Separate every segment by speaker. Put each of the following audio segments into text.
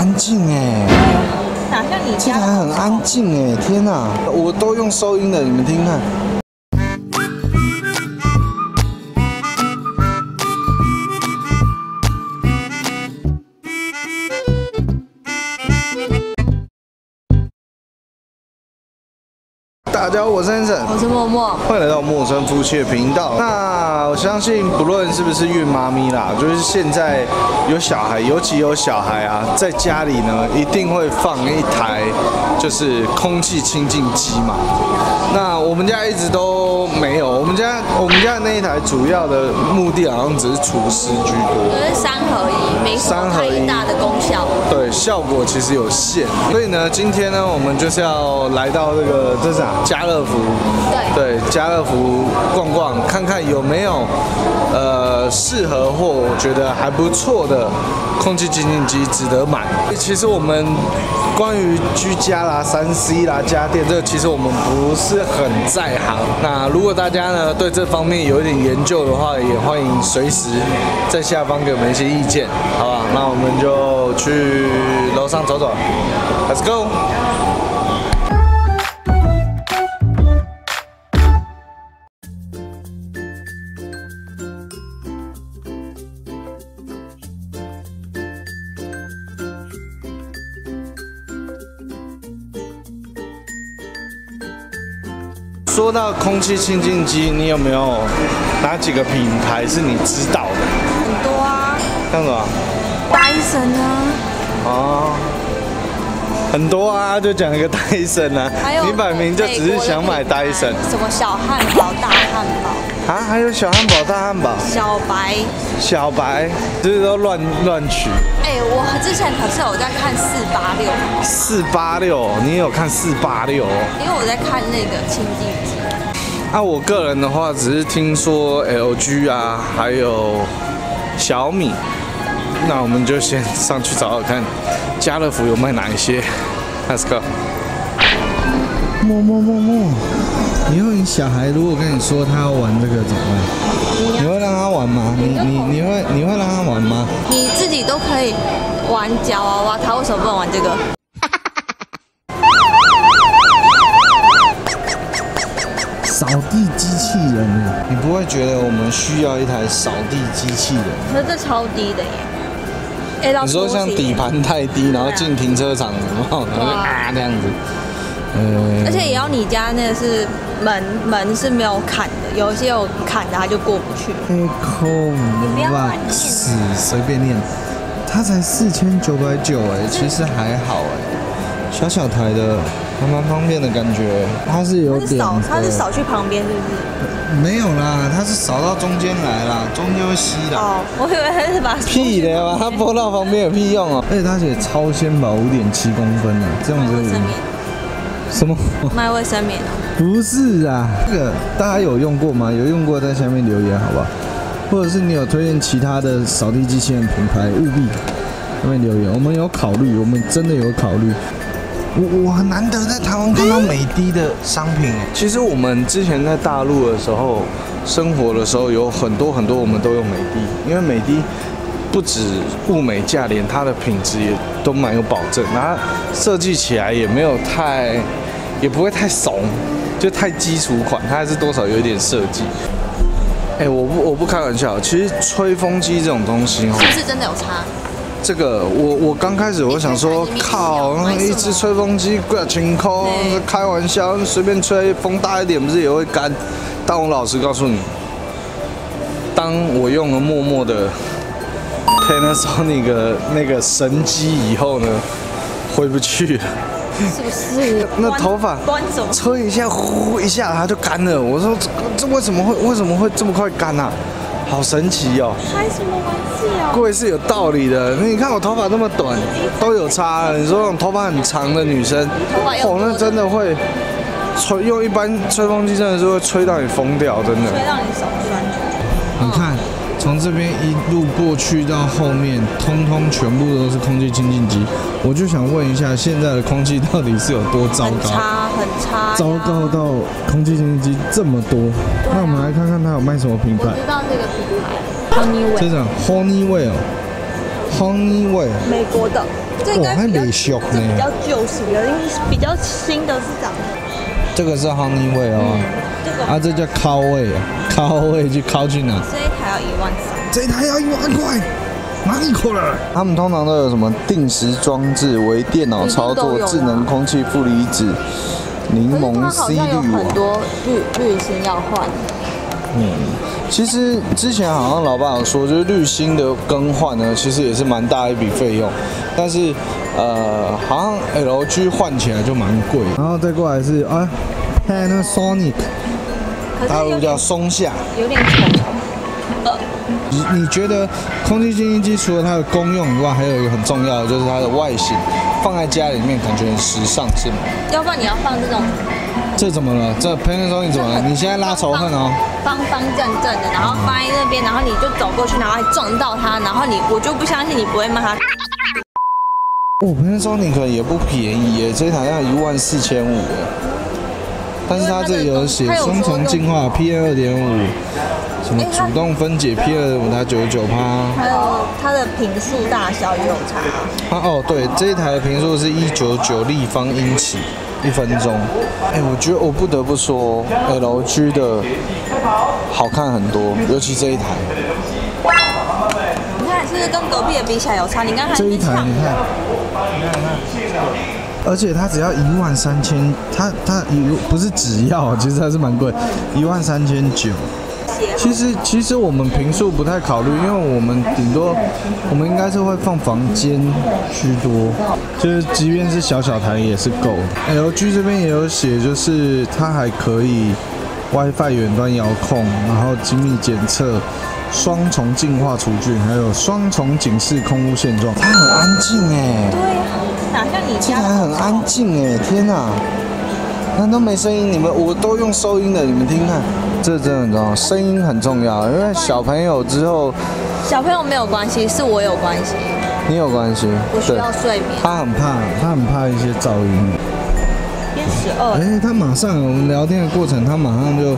Speaker 1: 安静哎，
Speaker 2: 哪像你
Speaker 1: 这
Speaker 2: 家
Speaker 1: 台很安静哎，天哪！我都用收音的，你们听听看。大家好，我是 Hanson。
Speaker 2: 我是默默，
Speaker 1: 欢迎来到陌生夫妻的频道。那我相信，不论是不是孕妈咪啦，就是现在有小孩，尤其有小孩啊，在家里呢，一定会放一台就是空气清净机嘛。那我们家一直都没有，我们家我们家的那一台主要的目的好像只是除湿居多。
Speaker 2: 就是三合一，没什么太大的功效。
Speaker 1: 对，效果其实有限，所以呢，今天呢，我们就是要来到这个这是啥？家乐福。
Speaker 2: 对
Speaker 1: 对，家乐福逛逛，看看有没有呃适合或我觉得还不错的空气清净机值得买。其实我们关于居家啦、三 C 啦、家电这个，其实我们不是很在行。那如果大家呢对这方面有一点研究的话，也欢迎随时在下方给我们一些意见，好吧？那我们就去楼上走走，Let's go。说到空气清净机，你有没有哪几个品牌是你知道的？
Speaker 2: 很多啊，
Speaker 1: 像什么？
Speaker 2: 戴森啊，
Speaker 1: 哦，很多啊，就讲一个戴森啊你摆明就只是想买戴森
Speaker 2: 什么小汉堡、大汉堡、
Speaker 1: 啊，还有小汉堡、大汉堡、
Speaker 2: 小白。
Speaker 1: 小白，这些都乱乱取。
Speaker 2: 哎、我之前可是有在看四八六，
Speaker 1: 四八六，你也有看四八六？
Speaker 2: 因为我在看那个清净机。
Speaker 1: 啊，我个人的话，只是听说 LG 啊，还有小米。那我们就先上去找找看，家乐福有卖哪一些。Let's go。默默默默，以后你小孩如果跟你说他要玩这个怎么办？你会让他玩吗？你你你会你会让他玩吗？
Speaker 2: 你自己都可以玩夹娃娃，他为什么不能玩这个？
Speaker 1: 扫地机器人啊，你不会觉得我们需要一台扫地机器人？
Speaker 2: 可是这超低的耶。
Speaker 1: 你说像底盘太低，然后进停车场，然后然后就啊这样子，呃，
Speaker 2: 而且也要你家那个是门门是没有砍的，有一些有砍的它就过不去。
Speaker 1: Echo
Speaker 2: 不要乱
Speaker 1: Max 随便念，它才四千九百九哎，其实还好哎，小小台的还蛮方便的感觉，它是有点
Speaker 2: 它是扫，去旁边是不是？
Speaker 1: 没有啦，它是扫到中间来啦，中间会吸的。
Speaker 2: 哦，我以为它是把
Speaker 1: 屁的吧，它拨到旁边有屁用哦。而且它写超纤薄五点七公分呢，这样子什么？
Speaker 2: 卖卫生棉哦。
Speaker 1: 不是啊，这个大家有用过吗？有用过在下面留言好不好？或者是你有推荐其他的扫地机器人品牌，务必下面留言。我们有考虑，我们真的有考虑。我我很难得在台湾看到美的的商品。其实我们之前在大陆的时候生活的时候，有很多很多我们都用美的，因为美的不止物美价廉，它的品质也都蛮有保证，然后设计起来也没有太，也不会太怂，就太基础款，它还是多少有一点设计。哎、我不我不开玩笑，其实吹风机这种东西哦，
Speaker 2: 是不是真的有差？
Speaker 1: 这个我我刚开始我想说，靠，一只吹风机贵清空
Speaker 2: 对，
Speaker 1: 开玩笑，随便吹，风大一点不是也会干？但我老实告诉你，当我用了默默的 Panasonic 的那个神机以后呢，回不去了。
Speaker 2: 是不是？
Speaker 1: 那头发？吹一下，呼一下它就干了。我说这这为什么会为什么会这么快干啊？好神奇哦！
Speaker 2: 开什么玩笑？
Speaker 1: 贵是有道理的。你看我头发那么短，都有差了。你说那种头发很长的女生，
Speaker 2: 头发又
Speaker 1: 哦，那真的会吹，用一般吹风机真的是会吹到你疯掉，真的。
Speaker 2: 吹到你手酸。
Speaker 1: 你看，从这边一路过去到后面，通通全部都是空气清净机。我就想问一下，现在的空气到底是有多糟
Speaker 2: 很
Speaker 1: 糕？
Speaker 2: 差，很差。
Speaker 1: 糟糕到空气清净机这么多。那我们来看看它有卖什么品牌。
Speaker 2: 我知道这个品牌，Honeywell，
Speaker 1: 这种 Honeywell，Honeywell，
Speaker 2: 美国的。这应该比较
Speaker 1: 哇还没熟
Speaker 2: 呢比
Speaker 1: 呢
Speaker 2: 较旧型的，因为比较新的是长
Speaker 1: 这个是 honey 味哦，
Speaker 2: 这个，
Speaker 1: 啊，这叫烤味啊，烤味去烤去哪？
Speaker 2: 这台要一万
Speaker 1: 块，哪里可能？他们通常都有什么定时装置、微电脑操作、智能空气负离子、柠檬
Speaker 2: 好
Speaker 1: C 滤网。
Speaker 2: 很多滤滤芯要换，
Speaker 1: 嗯，其实之前好像老爸有说，就是滤芯的更换呢，其实也是蛮大一笔费用，但是呃，好像 LG 换起来就蛮贵。然后再过来是啊，Panasonic，大陆叫
Speaker 2: 可是有点
Speaker 1: 松下。
Speaker 2: 有点丑。呃，
Speaker 1: 你你觉得空气清新机除了它的功用以外，还有一个很重要的就是它的外形，放在家里面感觉很时尚，是吗？
Speaker 2: 要不然你要放这种
Speaker 1: 这怎么了？这 Panasonic 怎么了？你现在拉仇恨哦？
Speaker 2: 方方正正的，然后放在那边，然后你就走过去，然后还撞到它，然后你我就不相信你不会骂他。
Speaker 1: 哦，Panasonic 也不便宜耶，这一台要一万四千五耶。但是它这里有写双重净化 PM 二点五，什么主动分解 PM 二点五，它九十九趴。
Speaker 2: 还有它的频数大小也有差，
Speaker 1: 它哦，对，这一台的频数是一九九立方英尺一分钟。哎，我觉得我不得不说，LG 的好看很多，尤其这一台。
Speaker 2: 你看是不是跟隔壁的比起来有差？你刚才
Speaker 1: 这一台你看，你看看，而且它只要一万三千，它它一不是只要，其实还是蛮贵，一万三千九。
Speaker 2: 鞋
Speaker 1: 其实其实我们平数不太考虑，因为我们顶多我们应该是会放房间居多，就是即便是小小台也是够的。LG 这边也有写，就是它还可以 WiFi 远端遥控，然后精密检测。双重净化除菌，还有双重警示空屋现状，它很安静哎，
Speaker 2: 对呀，哪像你
Speaker 1: 这
Speaker 2: 家
Speaker 1: 台很安静哎，天哪，难道没声音？你们我都用收音的，你们听看，这真的很重要，声音很重要，因为小朋友之后
Speaker 2: 小朋友没有关系，是我有关系，
Speaker 1: 你有关系，
Speaker 2: 我需要睡眠。
Speaker 1: 他很怕，他很怕一些噪音。
Speaker 2: 变十二，
Speaker 1: 哎、他马上我们聊天的过程，他马上就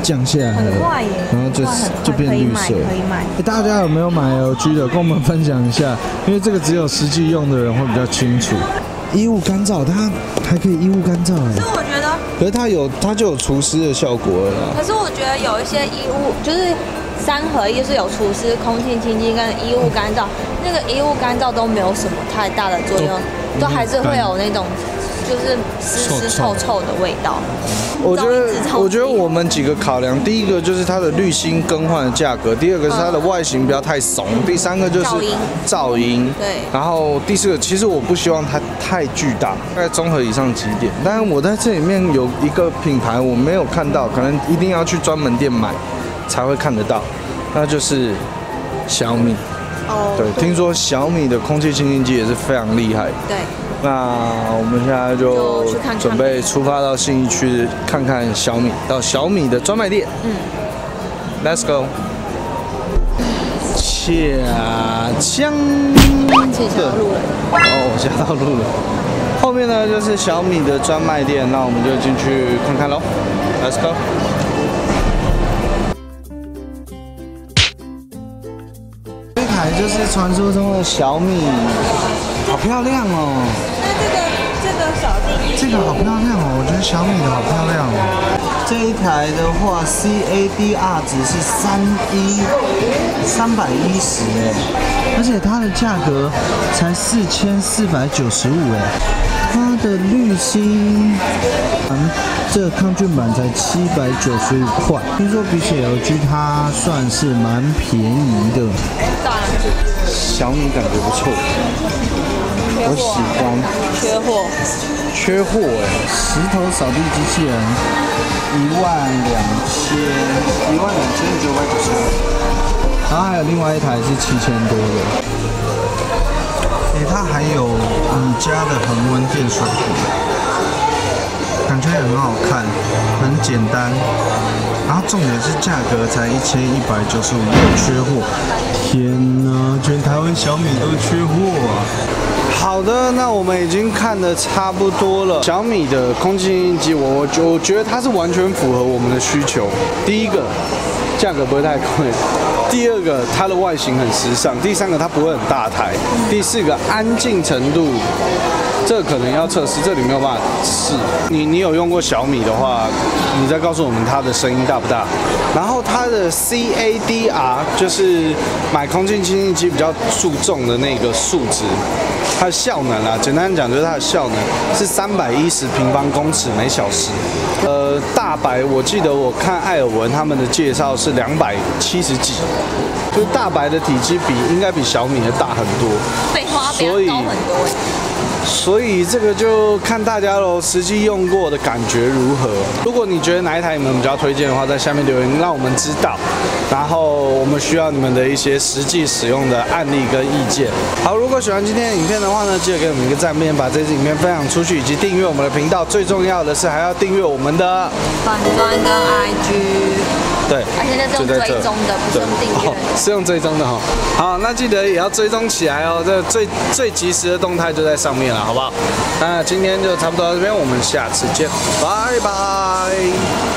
Speaker 1: 降下来了，
Speaker 2: 很快耶
Speaker 1: 然后就就变绿色。
Speaker 2: 可以买可以买
Speaker 1: 哎大家有没有买 LG 的？跟我们分享一下，因为这个只有实际用的人会比较清楚。衣物干燥，它还可以衣物干燥哎
Speaker 2: 可是，
Speaker 1: 它有它就有除湿的效果了啦。
Speaker 2: 可是我觉得有一些衣物就是三合一，是有除湿、空气清新跟衣物干燥，那个衣物干燥都没有什么太大的作用，都还是会有那种就是湿湿臭臭的味道。
Speaker 1: 我觉得我觉得我们几个考量，第一个就是它的滤芯更换的价格，第二个是它的外形不要太怂，第三个就是
Speaker 2: 噪音
Speaker 1: 噪音。
Speaker 2: 对
Speaker 1: 然后第四个，其实我不希望它太巨大，大概综合以上几点。但是我在这里面有一个品牌我没有看到，可能一定要去专门店买才会看得到，那就是小米。
Speaker 2: 哦
Speaker 1: 对，听说小米的空气清新机也是非常厉害。
Speaker 2: 对，
Speaker 1: 那我们现在就准备出发到信义区看看小米，到小米的专卖店。
Speaker 2: 嗯
Speaker 1: ，Let's go。下枪，
Speaker 2: 气象路人。
Speaker 1: 哦，我加到路了。后面呢就是小米的专卖店，那我们就进去看看喽。Let's go。就是传说中的小米，好漂亮哦。
Speaker 2: 那这个这个小弟
Speaker 1: 这个好漂亮哦，我觉得小米的好漂亮哦。这一台的话，CADR 值是三一三百一十哎，而且它的价格才四千四百九十五哎，它的滤芯，嗯，这个抗菌板才七百九十五块，听说比起 LG 它算是蛮便宜的。小米感觉不错，我喜欢。
Speaker 2: 缺货，
Speaker 1: 缺货哎，石头扫地机器人一万两千，一万两千九百九十五，然后还有另外一台是七千多的。哎、它还有你家的恒温电水壶，感觉也很好看，很简单。然后重点是价格才一千一百九十五，又缺货。天哪，全台湾小米都缺货啊！好的，那我们已经看的差不多了。小米的空气清新机，我我我觉得它是完全符合我们的需求。第一个，价格不会太贵；第二个它的外形很时尚，第三个它不会很大台，第四个安静程度。这可能要测试，这里没有办法试。你你有用过小米的话，你再告诉我们它的声音大不大？然后它的 CADR 就是买空气清新机比较注重的那个数值，它的效能啊，简单讲就是它的效能是三百一十平方公尺每小时。呃，大白我记得我看艾尔文他们的介绍是两百七十几，就是大白的体积比应该比小米的大很多。
Speaker 2: 废话，比它高很多哎。
Speaker 1: 所以这个就看大家喽，实际用过的感觉如何？如果你觉得哪一台你们比较推荐的话，在下面留言让我们知道。然后我们需要你们的一些实际使用的案例跟意见。好，如果喜欢今天的影片的话呢，记得给我们一个赞，并把这支影片分享出去，以及订阅我们的频道。最重要的是还要订阅我们的
Speaker 2: 粉砖跟 IG。
Speaker 1: 对，
Speaker 2: 而且那是用追踪的，不是用订阅，
Speaker 1: 是用追踪的哈。好，那记得也要追踪起来哦，这最最及时的动态就在上面了，好不好？那今天就差不多到这边，我们下次见，拜拜。